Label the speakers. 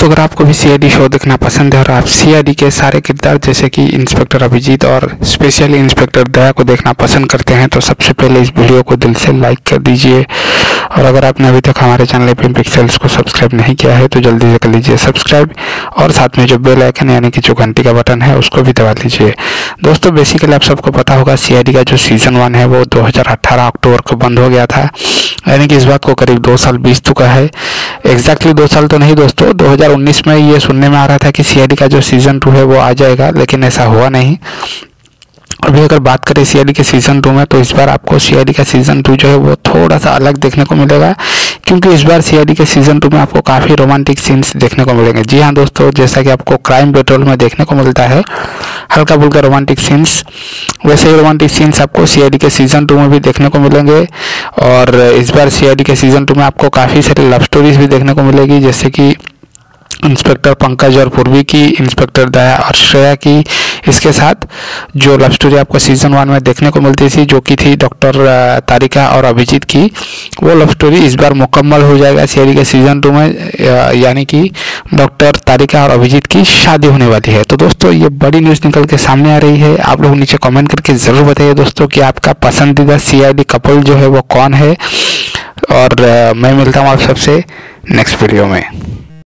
Speaker 1: दोस्तों, अगर आपको भी सी शो देखना पसंद है और आप सी के सारे किरदार, जैसे कि इंस्पेक्टर अभिजीत और स्पेशली इंस्पेक्टर दया को देखना पसंद करते हैं तो सबसे पहले इस वीडियो को दिल से लाइक कर दीजिए। और अगर आपने अभी तक हमारे चैनल फ़िल्म पिक्सल्स को सब्सक्राइब नहीं किया है तो जल्दी से कर लीजिए सब्सक्राइब और साथ में जो बेल आइकन यानी कि जो घंटी का बटन है, उसको भी दबा लीजिए। दोस्तों बेसिकली आप सबको पता होगा CID का जो सीज़न वन है, वो दो अक्टूबर को बंद हो गया था। यानी कि इस बात को करीब दो साल बीत चुका है। एग्जैक्टली दो साल तो नहीं दोस्तों 2019 में ये सुनने में आ रहा था कि सीएडी का जो सीज़न टू है वो आ जाएगा, लेकिन ऐसा हुआ नहीं। अभी अगर बात करें सीएडी के सीज़न टू में तो इस बार आपको सीएडी का सीज़न टू जो है वो थोड़ा सा अलग देखने को मिलेगा। क्योंकि इस बार सी के सीज़न टू में आपको काफ़ी रोमांटिक सीन्स देखने को मिलेंगे। जी हाँ दोस्तों, जैसा कि आपको क्राइम पेट्रोल में देखने को मिलता है हल्का फुल्का रोमांटिक सीन्स वैसे ही रोमांटिक सीन्स आपको सी के सीज़न टू में भी देखने को मिलेंगे और इस बार सी के सीज़न टू में आपको काफ़ी सारी लव स्टोरीज भी देखने को मिलेगी, जैसे कि इंस्पेक्टर पंकज और पूर्वी की इंस्पेक्टर दया और श्रेया की इसके साथ जो लव स्टोरी आपको सीज़न वन में देखने को मिलती थी, जो कि थी डॉक्टर तारिका और अभिजीत की, वो लव स्टोरी इस बार मुकम्मल हो जाएगा सीआईडी के सीज़न टू में यानी कि डॉक्टर तारिका और अभिजीत की शादी होने वाली है। तो दोस्तों, ये बड़ी न्यूज़ निकल के सामने आ रही है। आप लोग नीचे कमेंट करके ज़रूर बताइए दोस्तों कि आपका पसंदीदा सीआईडी कपल जो है वो कौन है? और मैं मिलता हूँ आप सबसे नेक्स्ट वीडियो में।